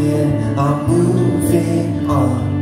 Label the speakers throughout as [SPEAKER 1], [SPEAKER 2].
[SPEAKER 1] I'm moving on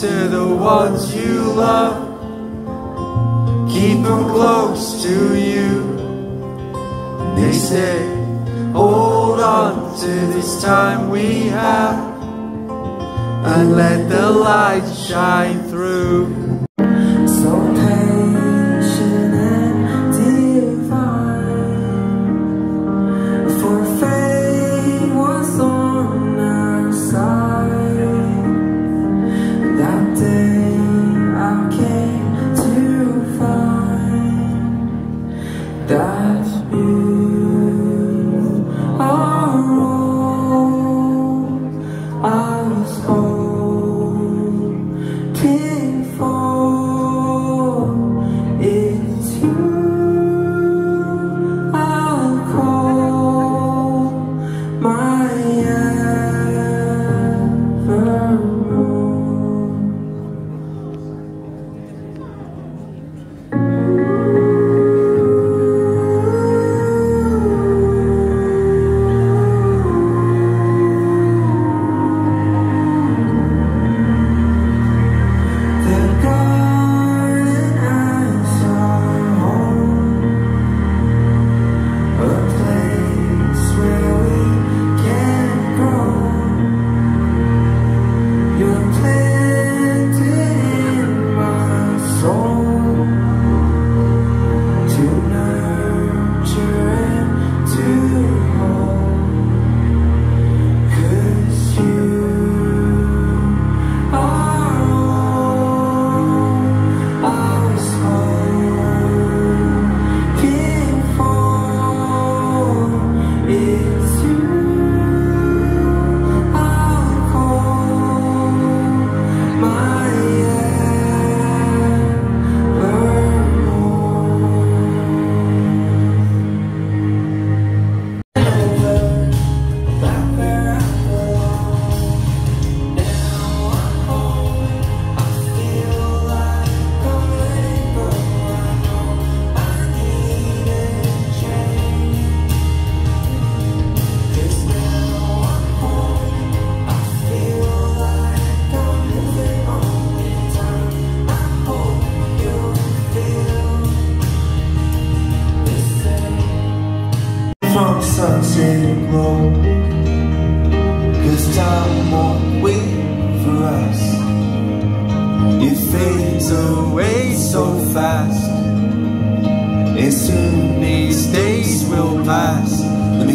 [SPEAKER 1] to the ones you love. Keep them close to you. They say, hold on to this time we have and let the light shine through.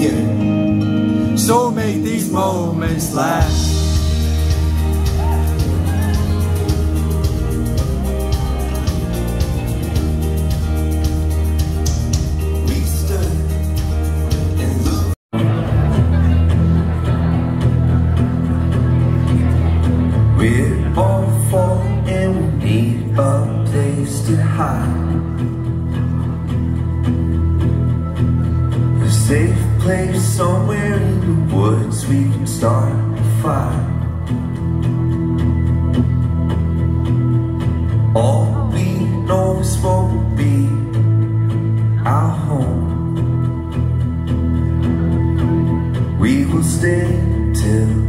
[SPEAKER 2] So
[SPEAKER 1] make these moments last. We're and we need a place to hide. A safe place somewhere in the woods we can start a fire. All we know is what will be our home. We will stay till